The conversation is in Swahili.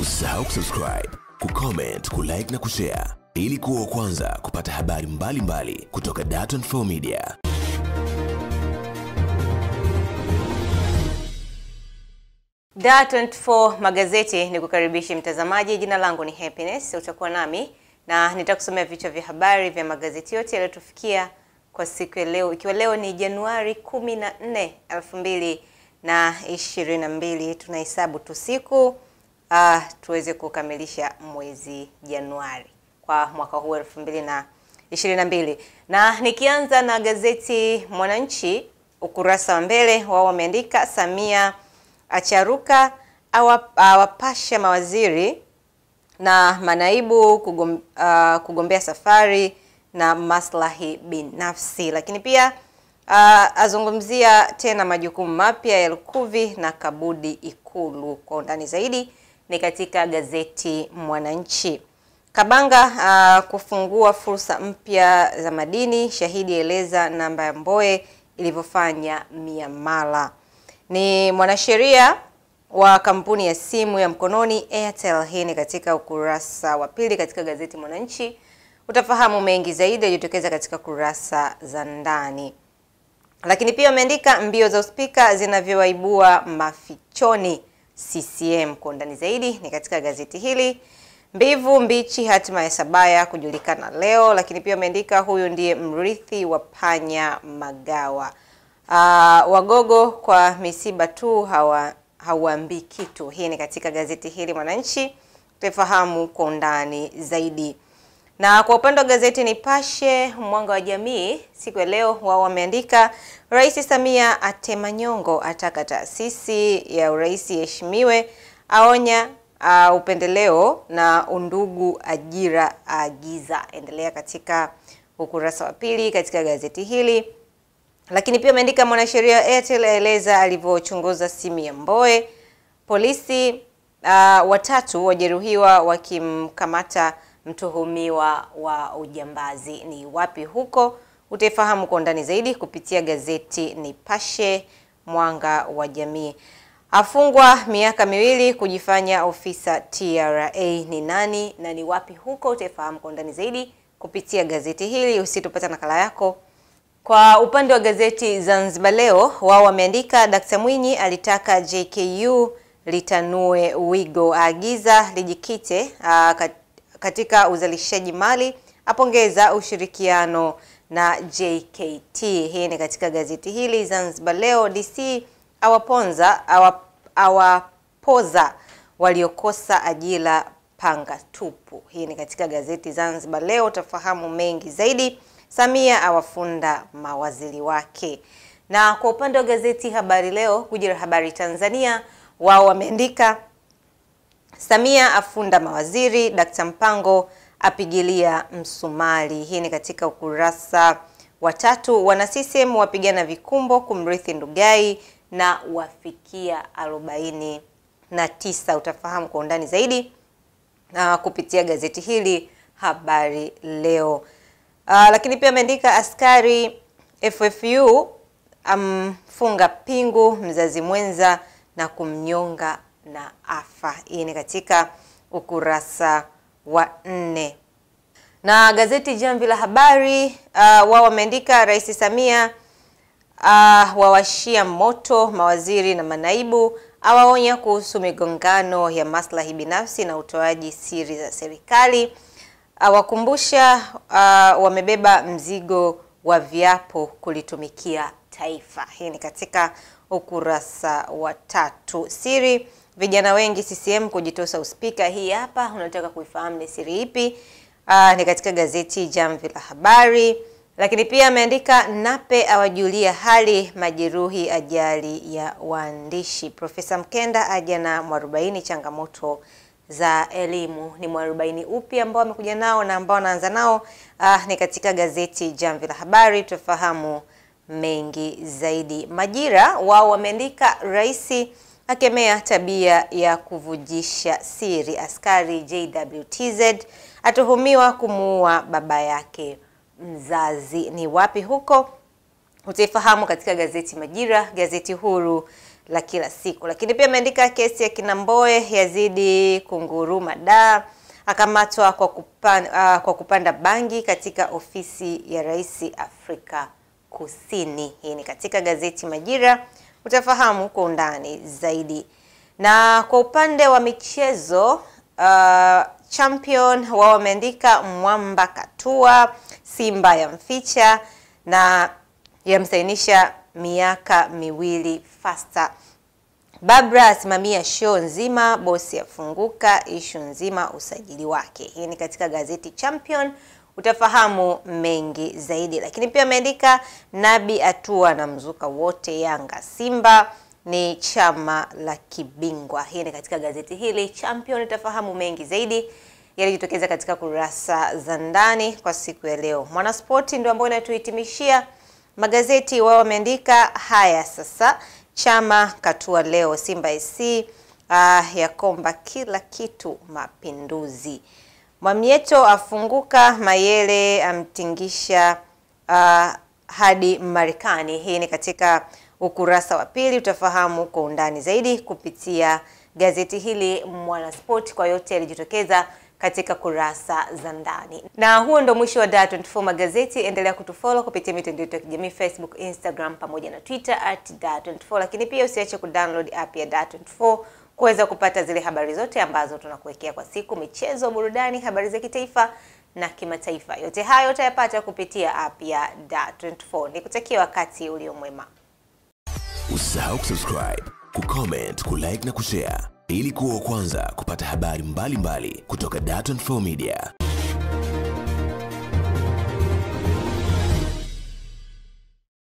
Usisahau kusubscribe, kucomment, kulike na kushare ili kuwa wa kwanza kupata habari mbalimbali mbali kutoka Dar24 Media. Dar24 magazeti ni kukaribishi mtazamaji. Jina langu ni Happiness, utakuwa nami na nitakusomea vichwa vya habari vya magazeti yote yaliyotufikia kwa siku ya leo, ikiwa leo ni Januari 14, 2022. Tunahesabu tu siku uh, tuweze kukamilisha mwezi Januari kwa mwaka huu 2022, na nikianza na gazeti Mwananchi ukurasa wa mbele wao wameandika Samia acharuka awapasha mawaziri na manaibu kugom, uh, kugombea safari na maslahi binafsi, lakini pia uh, azungumzia tena majukumu mapya ya Lukuvi na Kabudi Ikulu. Kwa undani zaidi ni katika gazeti Mwananchi. Kabanga uh, kufungua fursa mpya za madini, shahidi eleza namba ya Mboe ilivyofanya miamala ni mwanasheria wa kampuni ya simu ya mkononi Airtel. Hii ni katika ukurasa wa pili katika gazeti Mwananchi. Utafahamu mengi zaidi yajitokeza katika kurasa za ndani, lakini pia ameandika mbio za uspika zinavyowaibua mafichoni CCM. Kwa undani zaidi ni katika gazeti hili. Mbivu mbichi, hatima ya Sabaya kujulikana leo, lakini pia wameandika huyu ndiye mrithi wa Panya Magawa. Uh, wagogo kwa misiba tu hawa hauambii kitu. Hii ni katika gazeti hili Mwananchi, tufahamu kwa undani zaidi. Na kwa upande wa gazeti Nipashe Mwanga wa Jamii siku ya leo, wao wameandika Rais Samia atema nyongo, ataka taasisi ya urais iheshimiwe, aonya uh, upendeleo na undugu ajira aagiza. Endelea katika ukurasa wa pili katika gazeti hili lakini pia ameandika mwanasheria Airtel aeleza alivyochunguza simu ya Mboe. Polisi uh, watatu wajeruhiwa wakimkamata mtuhumiwa wa ujambazi. Ni wapi huko? Utaifahamu kwa undani zaidi kupitia gazeti Nipashe Mwanga wa Jamii. Afungwa miaka miwili kujifanya ofisa TRA. Ni nani na ni wapi huko? Utaifahamu kwa undani zaidi kupitia gazeti hili. Usitopata nakala yako kwa upande wa gazeti Zanzibar Leo, wao wameandika Dkt. Mwinyi alitaka JKU litanue wigo, aagiza lijikite katika uzalishaji mali, apongeza ushirikiano na JKT. Hii ni katika gazeti hili Zanzibar Leo. DC awaponza awa, awapoza waliokosa ajira panga tupu. Hii ni katika gazeti Zanzibar Leo, utafahamu mengi zaidi. Samia awafunda mawaziri wake. Na kwa upande wa gazeti Habari Leo, kujira Habari Tanzania, wao wameandika Samia afunda mawaziri, Dkt. Mpango apigilia msumari. Hii ni katika ukurasa wa tatu. Wana CCM wapigana vikumbo kumrithi Ndugai na wafikia arobaini na tisa. Utafahamu kwa undani zaidi uh, kupitia gazeti hili Habari Leo. Uh, lakini pia ameandika askari FFU amfunga um, pingu mzazi mwenza na kumnyonga na afa. Hii ni katika ukurasa wa nne. Na gazeti Jamvi la Habari uh, wao wameandika Rais Samia uh, wawashia moto mawaziri na manaibu, awaonya kuhusu migongano ya maslahi binafsi na utoaji siri za serikali awakumbusha uh, wamebeba mzigo wa viapo kulitumikia taifa. Hii ni katika ukurasa wa tatu. Siri vijana wengi CCM kujitosa uspika. Hii hapa, unataka kuifahamu ni siri ipi? Uh, ni katika gazeti Jamvi la Habari. Lakini pia ameandika Nape awajulia hali majeruhi ajali ya waandishi. Profesa Mkenda aja na mwarobaini changamoto za elimu. Ni mwarobaini upi ambao amekuja nao na ambao anaanza nao? Ah, ni katika gazeti Jamvi la Habari, tufahamu mengi zaidi. Majira wao wameandika rais akemea tabia ya kuvujisha siri, askari JWTZ atuhumiwa kumuua baba yake mzazi. Ni wapi huko? Utaifahamu katika gazeti Majira, gazeti huru la kila siku. Lakini pia ameandika kesi ya kina Mboe yazidi kunguruma da akamatwa kwa kupanda, uh, kwa kupanda bangi katika ofisi ya rais Afrika Kusini. Hii ni katika gazeti Majira, utafahamu kwa undani zaidi. Na kwa upande wa michezo uh, champion wao wameandika mwamba katua, Simba ya mficha na yamsainisha miaka miwili fasta. Babra asimamia show nzima, bosi afunguka ishu nzima usajili wake. Hii ni katika gazeti Champion, utafahamu mengi zaidi. Lakini pia ameandika Nabi atua na mzuka wote Yanga Simba ni chama la kibingwa. Hii ni katika gazeti hili Champion, utafahamu mengi zaidi yalijitokeza katika kurasa za ndani kwa siku ya leo. Mwanaspoti ndio ambayo inatuhitimishia magazeti. Wao wameandika haya sasa Chama katua leo Simba SC uh, yakomba kila kitu mapinduzi. Mwamieto afunguka, Mayele amtingisha uh, hadi Marekani. Hii ni katika ukurasa wa pili, utafahamu kwa undani zaidi kupitia gazeti hili Mwanaspoti, kwa yote yalijitokeza katika kurasa za ndani. Na huo ndo mwisho wa Dar24 magazeti. Endelea kutufollow kupitia mitandao yetu ya kijamii Facebook, Instagram pamoja na Twitter at Dar24, lakini pia usiache kudownload app ya Dar24 kuweza kupata zile habari zote ambazo tunakuwekea kwa siku, michezo, burudani, habari za kitaifa na kimataifa. Yote hayo utayapata kupitia app ya Dar24. Nikutakia wakati ulio mwema. Usisahau kusubscribe, kucomment, kulike na kushare ili kuwa wa kwanza kupata habari mbalimbali mbali kutoka Dar24 Media.